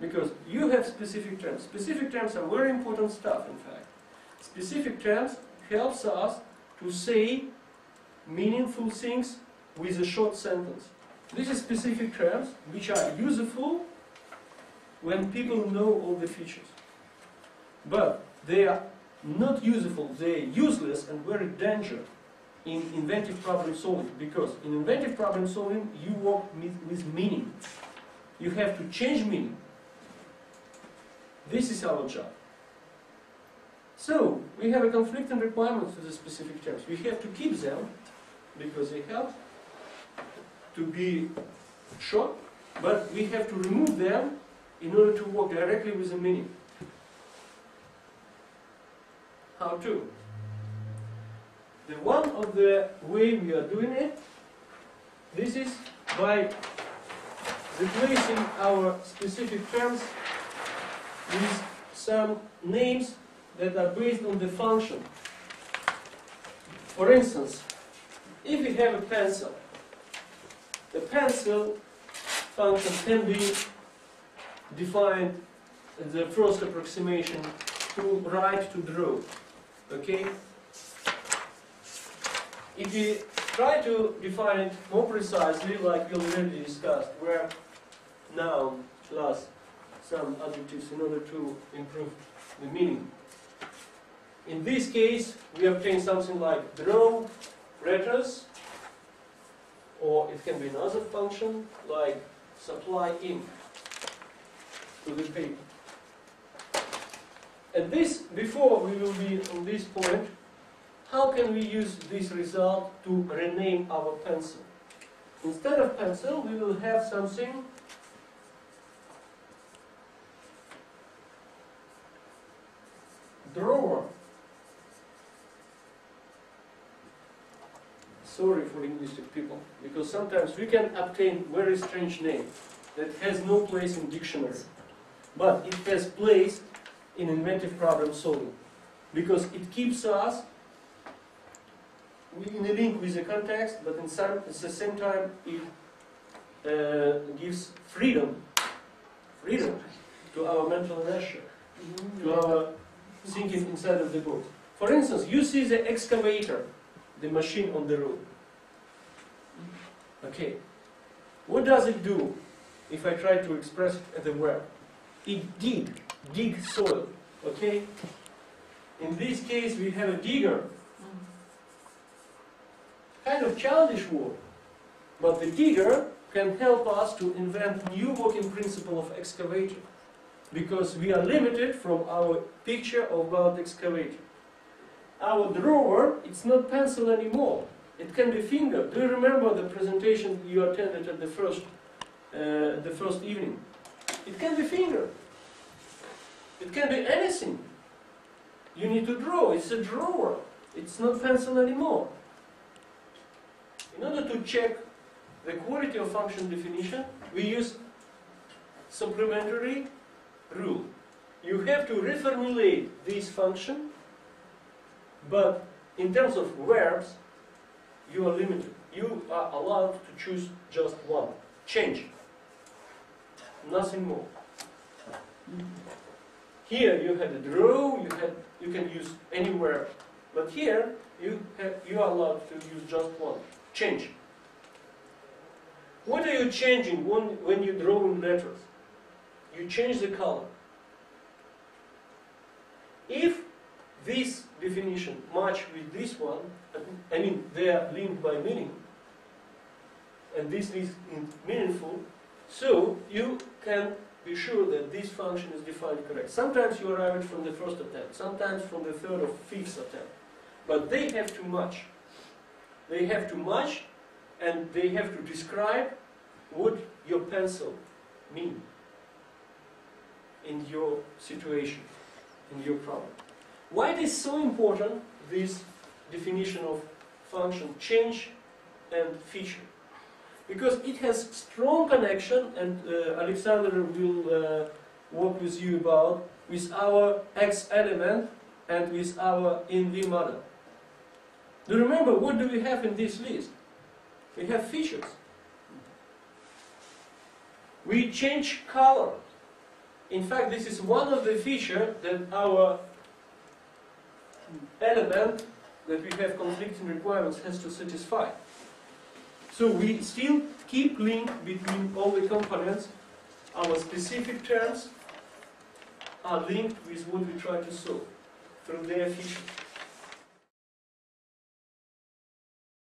Because you have specific terms. Specific terms are very important stuff, in fact. Specific terms helps us to say meaningful things with a short sentence. These are specific terms which are useful when people know all the features. But they are not useful, they are useless and very dangerous in inventive problem solving because in inventive problem solving you work with, with meaning. You have to change meaning. This is our job. So, we have a conflicting requirement for the specific terms. We have to keep them because they help to be short, but we have to remove them in order to work directly with the meaning. How to? The one of the way we are doing it, this is by replacing our specific terms with some names that are based on the function. For instance, if we have a pencil, the pencil function can be defined as the first approximation to write to draw. Okay? If we try to define it more precisely, like we already discussed, where noun plus some adjectives in order to improve the meaning. In this case, we obtain something like draw letters, or it can be another function like supply ink to the paper. And this, before we will be on this point, how can we use this result to rename our pencil? Instead of pencil, we will have something drawer. Sorry for linguistic people, because sometimes we can obtain very strange name that has no place in dictionary, but it has place in inventive problem solving, because it keeps us in a link with the context, but in some, at the same time it uh, gives freedom, freedom to our mental inertia, to our thinking inside of the book. For instance, you see the excavator, the machine on the road. Okay, what does it do if I try to express it as a verb? It dig, dig soil, okay? In this case, we have a digger kind of childish word. But the digger can help us to invent new working principle of excavator. Because we are limited from our picture of about excavator. Our drawer, it's not pencil anymore. It can be finger. Do you remember the presentation you attended at the first, uh, the first evening? It can be finger. It can be anything. You need to draw. It's a drawer. It's not pencil anymore. In order to check the quality of function definition, we use supplementary rule. You have to reformulate this function, but in terms of verbs, you are limited. You are allowed to choose just one. Change. Nothing more. Here you had a draw, you, had, you can use any verb. But here you, have, you are allowed to use just one change. What are you changing when, when you draw in letters? You change the color. If this definition match with this one, I mean they are linked by meaning, and this is meaningful, so you can be sure that this function is defined correct. Sometimes you arrive from the first attempt, sometimes from the third or fifth attempt, but they have too much. They have to match and they have to describe what your pencil mean in your situation, in your problem. Why it is so important, this definition of function change and feature? Because it has strong connection, and uh, Alexander will uh, work with you about, with our X element and with our ENV model. Do you remember what do we have in this list? We have features. We change color. In fact, this is one of the features that our element that we have conflicting requirements has to satisfy. So we still keep link between all the components. Our specific terms are linked with what we try to solve through their features.